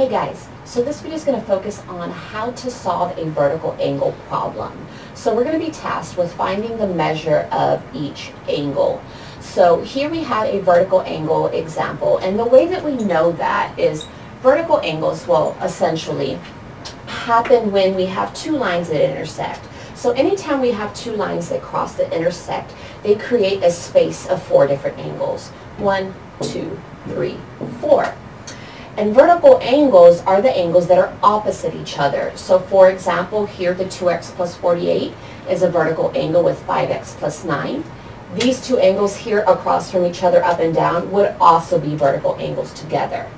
Hey guys, so this video is going to focus on how to solve a vertical angle problem. So we're going to be tasked with finding the measure of each angle. So here we have a vertical angle example, and the way that we know that is vertical angles will essentially happen when we have two lines that intersect. So anytime we have two lines that cross that intersect, they create a space of four different angles. One, two, three, four. And vertical angles are the angles that are opposite each other. So for example, here the 2x plus 48 is a vertical angle with 5x plus 9. These two angles here across from each other up and down would also be vertical angles together.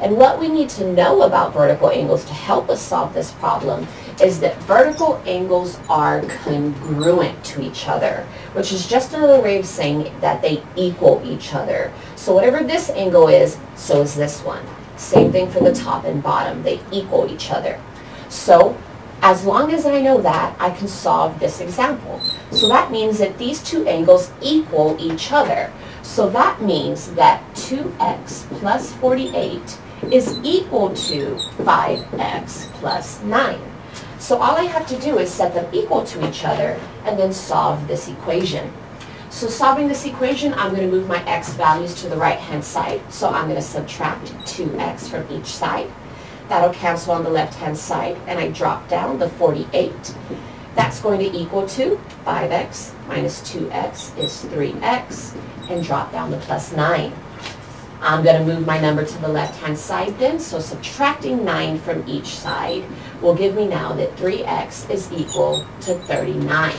And what we need to know about vertical angles to help us solve this problem is that vertical angles are congruent to each other, which is just another way of saying that they equal each other. So whatever this angle is, so is this one. Same thing for the top and bottom. They equal each other. So as long as I know that, I can solve this example. So that means that these two angles equal each other. So that means that 2x plus 48 is equal to 5x plus 9. So all I have to do is set them equal to each other and then solve this equation. So solving this equation, I'm going to move my x values to the right-hand side. So I'm going to subtract 2x from each side. That'll cancel on the left-hand side, and I drop down the 48. That's going to equal to 5x minus 2x is 3x, and drop down the plus 9. I'm going to move my number to the left-hand side then, so subtracting 9 from each side will give me now that 3x is equal to 39.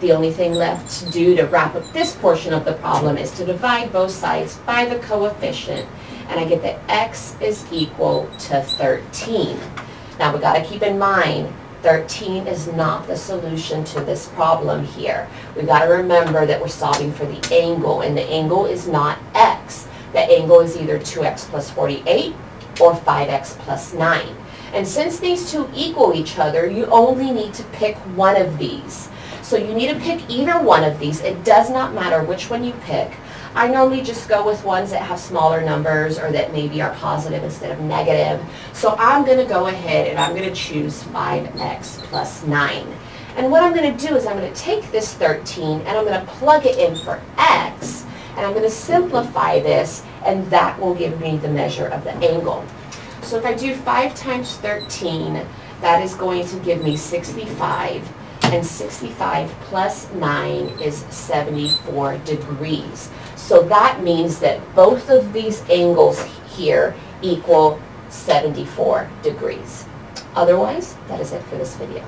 The only thing left to do to wrap up this portion of the problem is to divide both sides by the coefficient, and I get that x is equal to 13. Now we got to keep in mind 13 is not the solution to this problem here. We've got to remember that we're solving for the angle, and the angle is not x. The angle is either 2x plus 48 or 5x plus 9. And since these two equal each other, you only need to pick one of these. So you need to pick either one of these. It does not matter which one you pick. I normally just go with ones that have smaller numbers or that maybe are positive instead of negative. So I'm going to go ahead and I'm going to choose 5x plus 9. And what I'm going to do is I'm going to take this 13 and I'm going to plug it in for x and I'm going to simplify this, and that will give me the measure of the angle. So if I do 5 times 13, that is going to give me 65, and 65 plus 9 is 74 degrees. So that means that both of these angles here equal 74 degrees. Otherwise, that is it for this video.